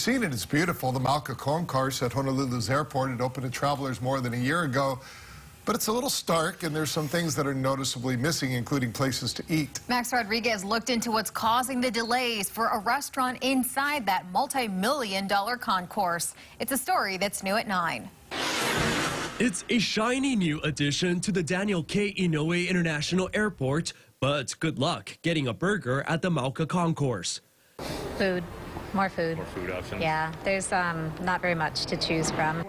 seen it, it's beautiful. The Mauka Concourse at Honolulu's airport, it opened to travelers more than a year ago. But it's a little stark, and there's some things that are noticeably missing, including places to eat. Max Rodriguez looked into what's causing the delays for a restaurant inside that multi-million dollar concourse. It's a story that's new at 9. It's a shiny new addition to the Daniel K. Inouye International Airport, but good luck getting a burger at the Mauka Concourse. Food, more food. More food options. Yeah, there's um, not very much to choose from.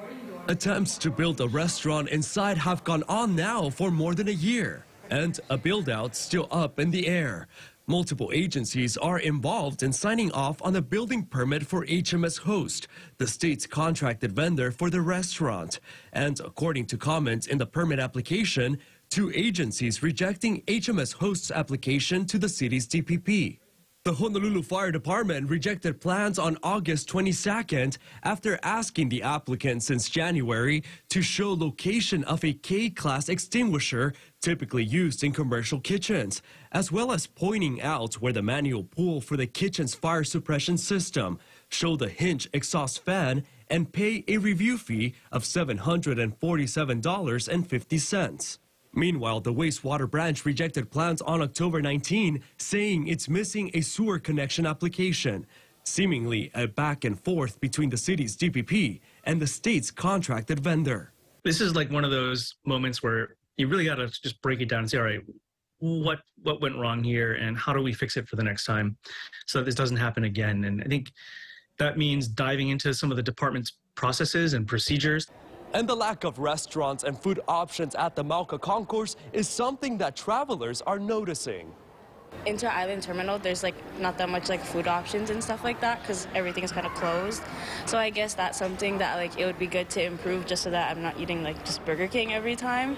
Attempts to build a restaurant inside have gone on now for more than a year, and a build-out still up in the air. Multiple agencies are involved in signing off on a building permit for HMS Host, the state's contracted vendor for the restaurant. And according to comments in the permit application, two agencies rejecting HMS Host's application to the city's DPP. The Honolulu Fire Department rejected plans on August 22nd after asking the applicant since January to show location of a K-class extinguisher typically used in commercial kitchens, as well as pointing out where the manual pull for the kitchen's fire suppression system, show the hinge exhaust fan, and pay a review fee of $747.50. Meanwhile, the wastewater branch rejected plans on October 19, saying it's missing a sewer connection application, seemingly a back and forth between the city's DPP and the state's contracted vendor. This is like one of those moments where you really got to just break it down and say, all right, what what went wrong here, and how do we fix it for the next time, so that this doesn't happen again. And I think that means diving into some of the department's processes and procedures. And the lack of restaurants and food options at the Mauka Concourse is something that travelers are noticing. Inter Island Terminal, there's like not that much like food options and stuff like that because everything is kind of closed. So I guess that's something that like it would be good to improve just so that I'm not eating like just Burger King every time.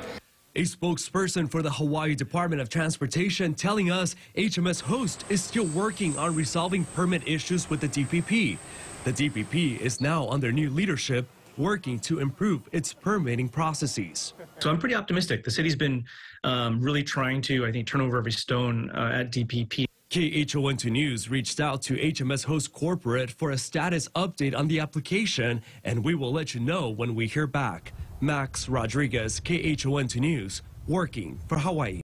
A spokesperson for the Hawaii Department of Transportation telling us HMS Host is still working on resolving permit issues with the DPP. The DPP is now under new leadership working to improve its permitting processes. So I'm pretty optimistic. The city's been um, really trying to, I think, turn over every stone uh, at DPP. KHON2 News reached out to HMS Host Corporate for a status update on the application, and we will let you know when we hear back. Max Rodriguez, KHON2 News, working for Hawaii.